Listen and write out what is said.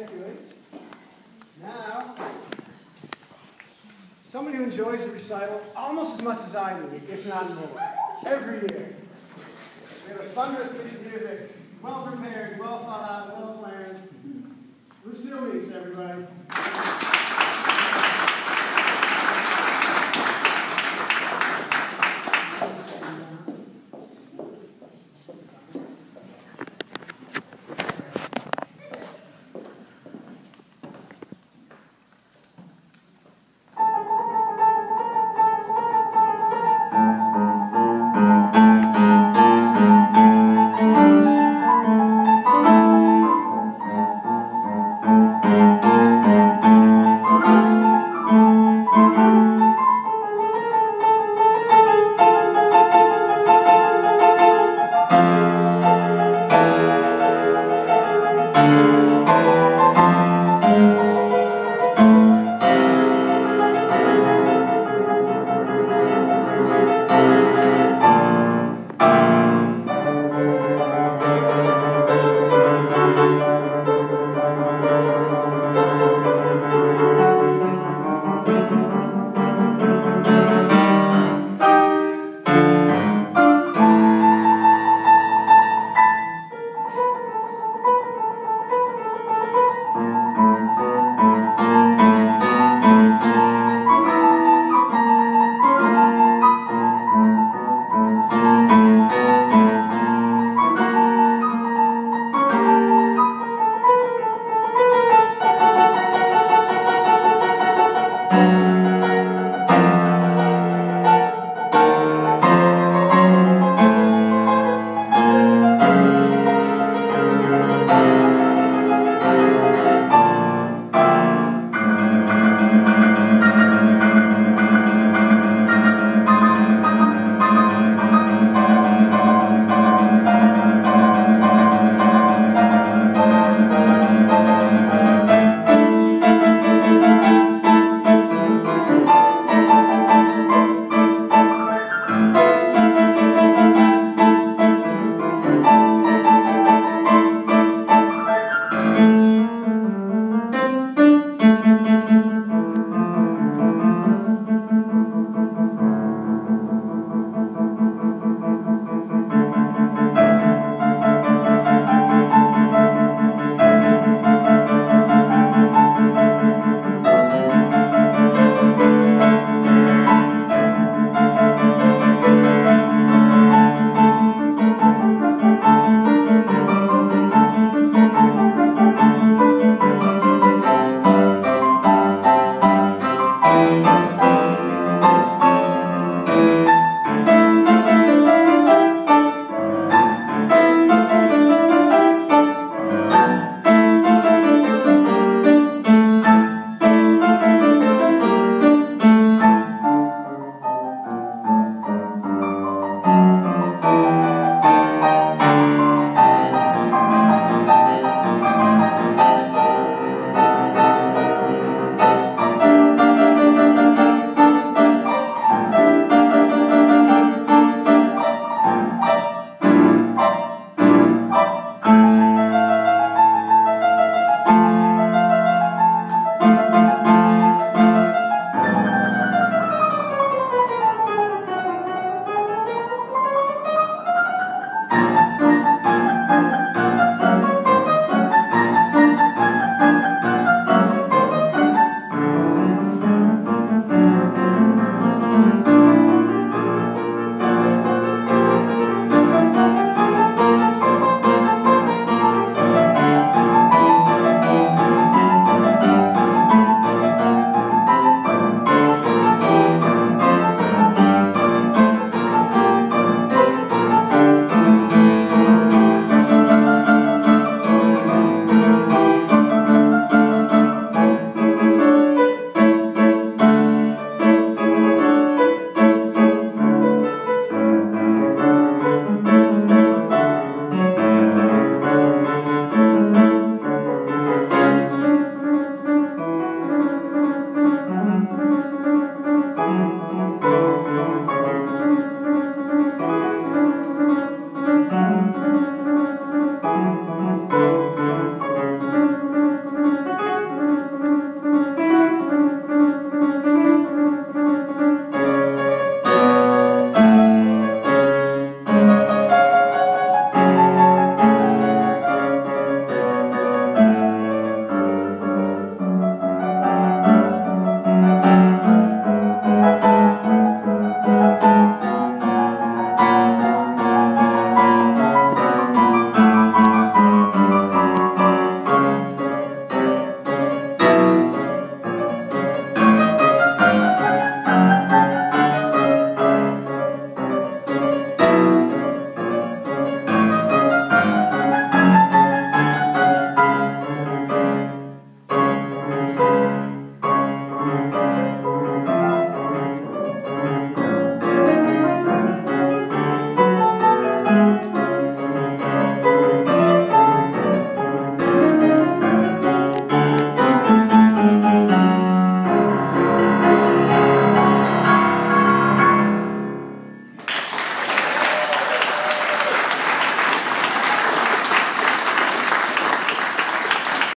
Thank you. Now, somebody who enjoys the recital almost as much as I do, if not more, every year. We have a thunderous piece of music, well prepared, well thought out, well planned. Lucille Meeks, everybody. Música